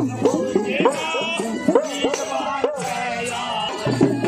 我的心啊你是否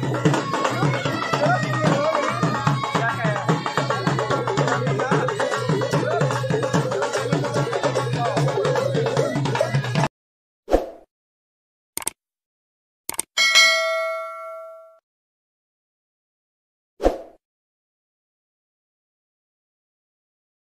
Bye.